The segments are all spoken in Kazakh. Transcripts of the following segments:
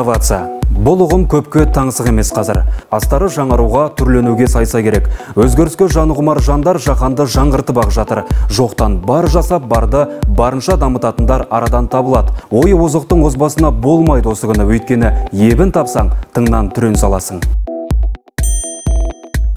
инновация. Бұл ұғым көпке таңсық емес қазір. Астары жаңаруға түрленуге сайса керек. Өзгеріске жаны құмар жандар жаһанды жаңғыртып ақ жатыр. Жоқтан бар жасап барды барынша дамытатындар арадан табылады. Ойы озықтың озбасына болмайды осы күні. Өйткені ебін тапсаң тыңнан түрен саласың.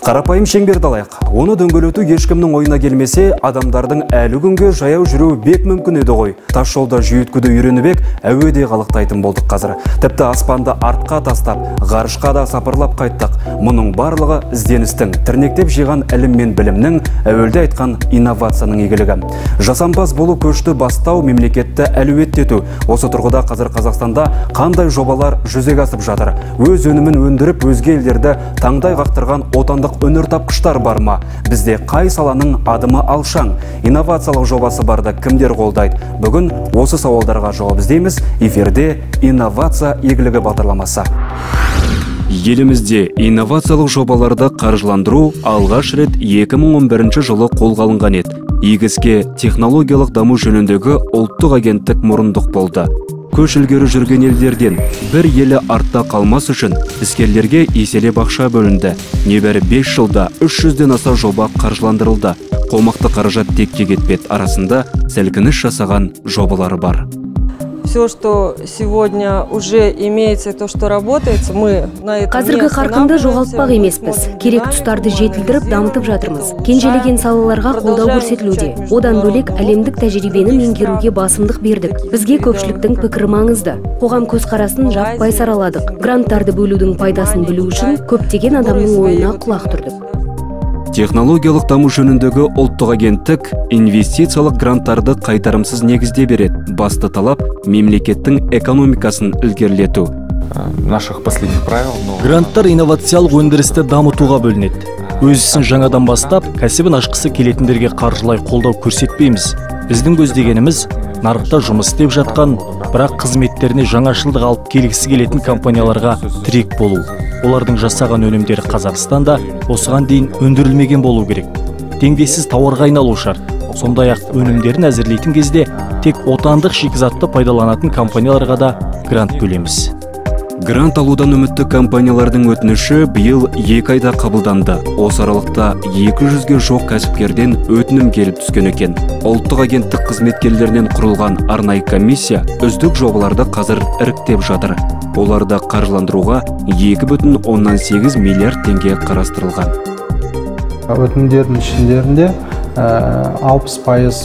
Қарапайым шеңберді алайық. Оны дөңгелету ешкімнің ойына келмесе адамдардың әлі күнге жаяу жүруі бек мүмкін еді ғой. Тас жолда жүйіткуді үйреніп ек әуеде қалықтайтын болдық қазір. Тіпті аспанды артқа тастап ғарышқа да сапарлап қайттық. Мұның барлығы ізденістің тірнектеп жиған ілім мен білімнің әуелде айтқан инновацияның игілігі. Жасампаз болу көшті бастау мемлекетті әлеуеттету. Осы тұрғыда қазір қазақстанда қандай жобалар жүзеге асып жатыр? Өз өнімін өндіріп өзге елдерді таңдай қақтырған отандық өнертапқыштар бар ма? Бізде қай саланың адымы алшаң? Инновациялық жобасы барды кімдер қолдайды? Бүгін осы сауалдарға жауап іздейміз. Эфирде инновация игілігі бағдарламасы елімізде инновациялық жобаларды қаржыландыру алғаш рет 2011 жылы қолға алынған еді. Игі технологиялық даму жөніндегі ұлттық агенттік мұрындық болды. Көш ілгері жүрген елдерден бір елі артта қалмас үшін іскерлерге еселеп ақша бөлінді. Небәрі 5 жылда 300-ден аса жоба қаржыландырылды. Қомақты қаражат текке кетпеді. Арасында сәлкініш жасаған жобалары бар. Қазіргі қарқынды жоғалтпақ емеспіз. Керек тұстарды жетілдіріп, дамытып жатырмыз. Кенжелеген салаларға қолдау көрсетілуде. Одан бөлек әлемдік тәжірибені меңгеруге басымдық бердік. Бізге көпшіліктің пікірі маңызды. Қоғам көзқарасын жаппай сараладық. Гранттарды бөлудің пайдасын білу үшін көптеген адамның ойына құлақ түрдік технологиялық даму жөніндегі ұлттық агенттік инвестициялық гранттарды қайтарымсыз негізде береді. Басты талап мемлекеттің экономикасын ілгерілету. Наших последних правил гранттар инновациялық өндірісті дамытуға бөлінеді. Өз ісін жаңадан бастап кәсібін ашқысы келетіндерге қаржылай қолдау көрсетпейміз. Біздің көздегеніміз нарықта жұмыс істеп жатқан бірақ қызметтеріне жаңашылдық алып келгісі келетін компанияларға тірек болу. Олардың жасаған өнімдері қазақстанда осыған дейін өндірілмеген болу керек. Теңдессіз тауарға айналу шарт. Сондай ақ өнімдерін әзірлейтін кезде тек отандық шикізатты пайдаланатын компанияларға да грант бөлеміз. Грант алудан үмітті компаниялардың өтініші биыл екі айда қабылданды. Осы аралықта 200-ге жоқ кәсіпкерден өтінім келіп түскен екен. Ұлттық агенттік қызметкерлерінен құрылған арнайы комиссия үздік жобаларды қазір іріктеп жатыр. Оларды қаржыландыруға 2,8 миллиард теңге қарастырылған. Өтінімдердің ішіндерінде 60 пайыз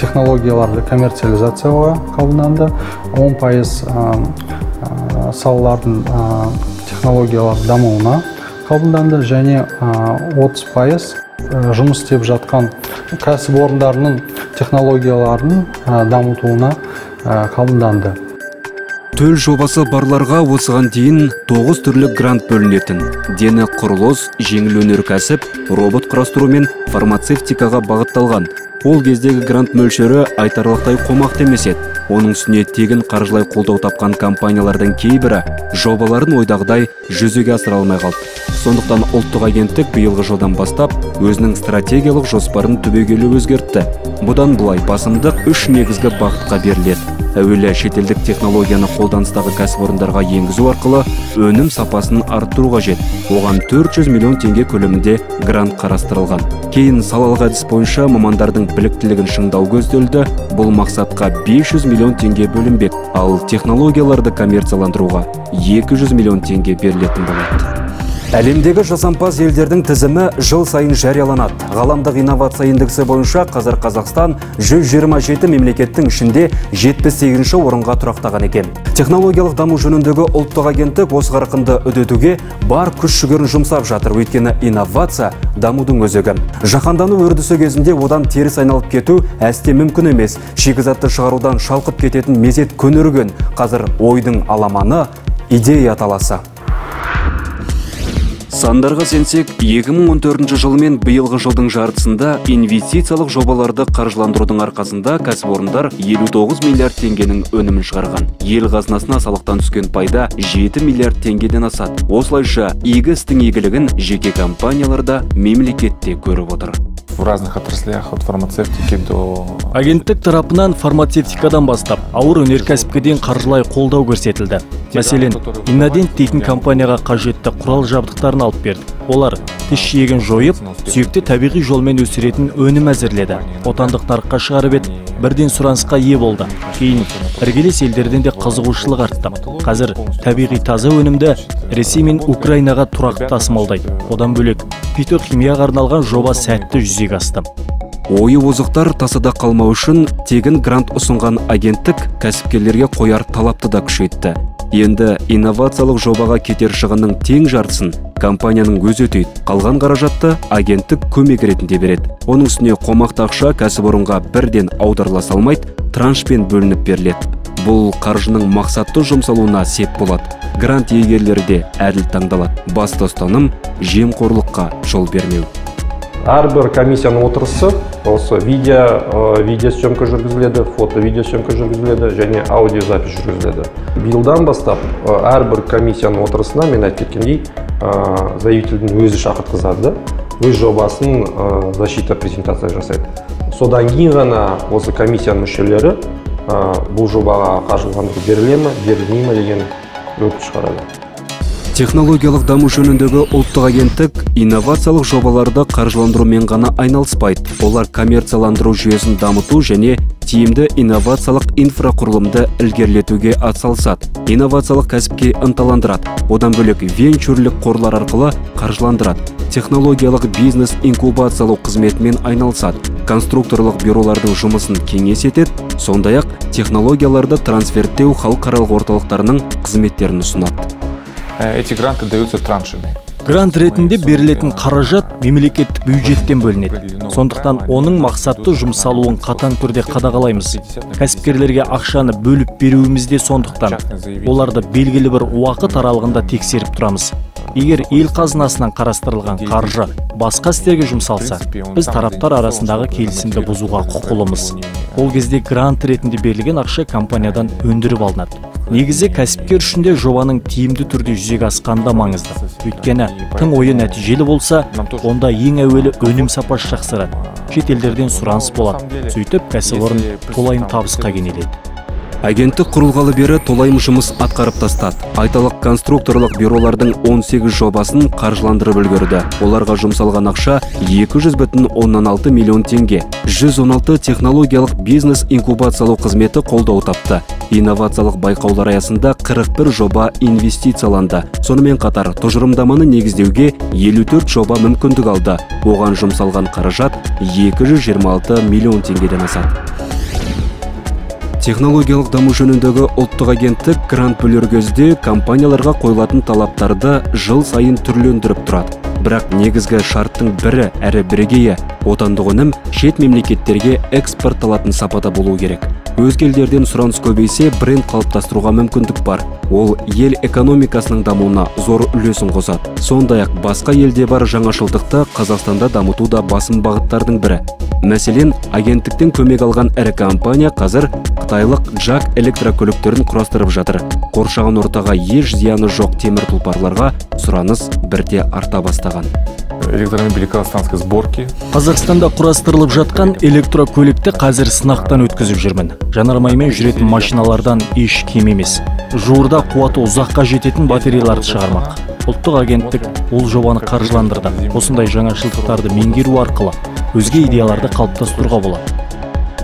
технологияларды коммерциализациялауға қабылданды. 10 пайыз салалардың технологиялар дамуына қабылданды. Және 30 пайыз жұмыс істеп жатқан кәсіпорындарының технологияларын дамытуына қабылданды. Төл жобасы барларға осыған дейін тоғыз түрлі грант бөлінетін. Дені құрылыс жеңіл өнеркәсіп робот құрастыру мен фармацевтикаға бағытталған. Ол кездегі грант мөлшері айтарлықтай қомақты емес еді. Оның үстіне тегін қаржылай қолдау тапқан компаниялардың кейбірі жобаларын ойдағыдай жүзеге асыра алмай қалды. Сондықтан ұлттық агенттік биылғы жылдан бастап өзінің стратегиялық жоспарын түбегейлі өзгертті. Бұдан былай басымдық үш негізгі бағытқа беріледі. Әуелі шетелдік технологияны қолданыстағы кәсіпорындарға енгізу арқылы өнім сапасын арттыру қажет. Оған 400 миллион теңге көлемінде грант қарастырылған. Кейін салалық әдіс бойынша мамандардың біліктілігін шыңдау көзделді. Бұл мақсатқа 500 миллион теңге бөлінбек. Ал технологияларды коммерцияландыруға 200 миллион теңге берілетін болады. Әлемдегі жасампаз елдердің тізімі жыл сайын жарияланады. Ғаламдық инновация индексі бойынша қазір Қазақстан 127 мемлекеттің ішінде 78 орынға тұрақтаған екен. Технологиялық даму жөніндегі ұлттық агенттік осы қарқынды үдетуге бар күш жүгерін жұмсап жатыр. Өйткені инновация дамудың өзегі. Жаһандану үрдісі кезінде одан теріс айналып кету әсте мүмкін емес. Шикізатты шығарудан шалқып кететін мезет көнерген. Қазір ойдың аламаны идея таласы сандарға сенсек 2014 жыл мен биылғы жылдың жартысында инвестициялық жобаларды қаржыландырудың арқасында кәсіпорындар 59 миллиард теңгенің өнімін шығарған. Ел қазынасына салықтан түскен пайда 7 миллиард теңгеден асады. Осылайша игі істің игілігін жеке компаниялар да көріп отыр. В разных отраслях, от фармацевтики до... агенттік тарапынан фармацевтикадан бастап ауыр өнеркәсіпке дейін қаржылай қолдау көрсетілді. Мәселен иннодент дейтін компанияға қажетті құрал жабдықтарын алып берді. Олар тіс жиегін жойып сүйекті табиғи жолмен өсіретін өнім әзірледі. Отандық нарыққа шығарып еді. Бірден сұранысқа ие болды. Кейін іргелес елдерден де қызығушылық артты. Қазір табиғи таза өнімді ресей мен украинаға тұрақты тасымалдайды. Одан бөлек фитохимияға арналған жоба сәтті жүзеге асты. Ойы озықтар тасада қалмау үшін тегін грант ұсынған агенттік кәсіпкерлерге қояр талапты да күшейтті. Енді инновациялық жобаға кетер шығынның тең жартысын компанияның өзі өтейді. Қалған қаражатты агенттік көмек ретінде береді. Оның үстіне қомақты ақша кәсіпорынға бірден аударыла салмайды траншпен бөлініп беріледі. Бұл қаржының мақсатты жұмсалуына сеп болады. Грант иегерлері де әділ таңдалады. Басты ұстаным жемқорлыққа жол бермеу. Әрбір комиссияның отырысы осы видео ә, видеосъемка жүргізіледі фото видеосъемка жүргізіледі және аудиозапись жүргізіледі биылдан бастап әрбір комиссияның отырысына мен айтып кеткендей ә, заявительдің өзі шақыртқызады өз жобасын ә, защита презентация жасайды содан кейін ғана осы комиссияның мүшелері бұл жобаға қаржыландыру беріле ме берілмей ме деген өтініш шығарады технологиялық даму жөніндегі ұлттық агенттік инновациялық жобаларды қаржыландырумен ғана айналыспайды. Олар коммерцияландыру жүйесін дамыту және тиімді инновациялық инфрақұрылымды ілгерілетуге атсалысады. Инновациялық кәсіпке ынталандырады. Одан бөлек венчурлік қорлар арқылы қаржыландырады. Технологиялық бизнес инкубациялау қызметімен айналысады. Конструкторлық бюролардың жұмысын кеңес етеді. Сондай ақ технологияларды трансферттеу халықаралық орталықтарының қызметтерін ұсынады. Эти гранты даются траншами. грант ретінде берілетін қаражат мемлекеттік бюджеттен бөлінеді. сондықтан оның мақсатты жұмсалуын қатаң түрде қадағалаймыз. кәсіпкерлерге ақшаны бөліп беруіміз де сондықтан. Оларды белгілі бір уақыт аралығында тексеріп тұрамыз. Егер ел қазынасынан қарастырылған қаржы басқа істерге жұмсалса біз тараптар арасындағы келісімді бұзуға құқылымыз. Ол кезде грант ретінде берілген ақша компаниядан өндіріп алынады. Негізі кәсіпкер үшін де жобаның тиімді түрде жүзеге асқаны да маңызды. Өйткені тың ойы нәтижелі болса онда ең әуелі өнім сапасы жақсарады. Шет елдерден сұраныс болады. Сөйтіп кәсіпорын толайым табысқа кенеледі. Агенттік құрылғалы бері толайым жұмыс атқарып тастады. Айталық конструкторлық бюролардың 18 жобасын қаржыландырып үлгерді. Оларға жұмсалған ақша 200 бүтін оннан алты миллион теңге. 116 технологиялық бизнес инкубациялау қызметі қолдау тапты. Инновациялық байқаулар аясында 41 жоба инвестицияланды. Сонымен қатар тұжырымдаманы негіздеуге 54 жоба мүмкіндік алды. Оған жұмсалған қаражат 226 миллион теңгеден асады. Технологиялық даму жөніндегі ұлттық агенттік грант бөлер кезде компанияларға қойылатын талаптарды жыл сайын түрлендіріп тұрады. Бірақ негізгі шарттың бірі әрі бірегейі отандық өнім шет мемлекеттерге экспортталатын сапада болу керек. Өзге елдерден сұраныс көбейсе бренд қалыптастыруға мүмкіндік бар. Ол ел экономикасының дамуына зор үлесін қосады. Сондай ақ басқа елде бар жаңашылдықты қазақстанда дамыту да басым бағыттардың бірі. Мәселен агенттіктен көмек алған ірі компания қазір қытайлық джак электрокөліктерін құрастырып жатыр. Қоршаған ортаға еш зияны жоқ темір тұлпарларға сұраныс бірте арта бастаған. Электромобили казахстанской сборки. қазақстанда құрастырылып жатқан электрокөлікті қазір сынақтан өткізіп жүрмін. Жанармаймен жүретін машиналардан еш кем емес. Жуырда қуаты ұзаққа жететін батареяларды шығармақ. Ұлттық агенттік ол жобаны қаржыландырды. Осындай жаңашылдықтарды меңгеру арқылы өзге идеяларды қалыптастыруға болады.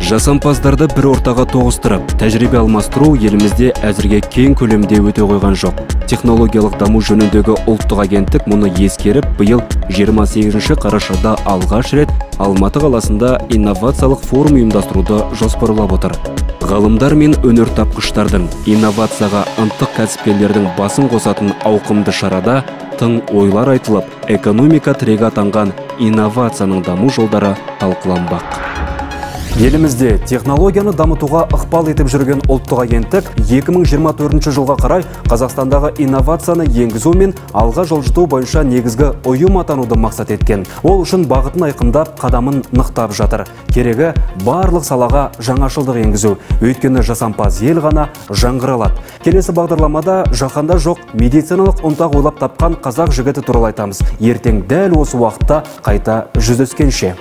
Жасампаздарды бір ортаға тоғыстырып тәжірибе алмастыру елімізде әзірге кең көлемде өте қойған жоқ. Технологиялық даму жөніндегі ұлттық агенттік мұны ескеріп биыл 28 қарашада алғаш рет алматы қаласында инновациялық форум ұйымдастыруды жоспарлап отыр. Ғалымдар мен өнертапқыштардың инновацияға ынтық кәсіпкерлердің басын қосатын ауқымды шарада тың ойлар айтылып экономика тірегі атанған инновацияның даму жолдары талқыланбақ. Елімізде технологияны дамытуға ықпал етіп жүрген ұлттық агенттік 2024 жылға қарай Қазақстандағы инновацияны енгізу мен алға жылжыту бойынша негізгі ұйым атануды мақсат еткен. Ол үшін бағытын айқындап, қадамын нықтап жатыр. Керегі барлық салаға жаңашылдық енгізу. Өйткені жасампаз ел ғана жаңғыра алады. Келесі бағдарламада жаһанда жоқ медициналық ұнтақ ойлап тапқан қазақ жігіті туралы айтамыз. Ертең дәл осы уақытта қайта жүздескенше.